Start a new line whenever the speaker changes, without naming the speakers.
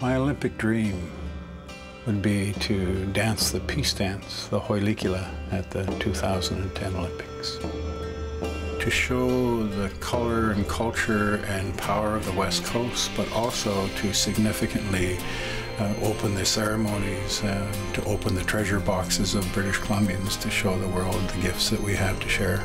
My Olympic dream would be to dance the peace dance, the Hoilikila, at the 2010 Olympics. To show the color and culture and power of the West Coast, but also to significantly uh, open the ceremonies, and to open the treasure boxes of British Columbians to show the world the gifts that we have to share.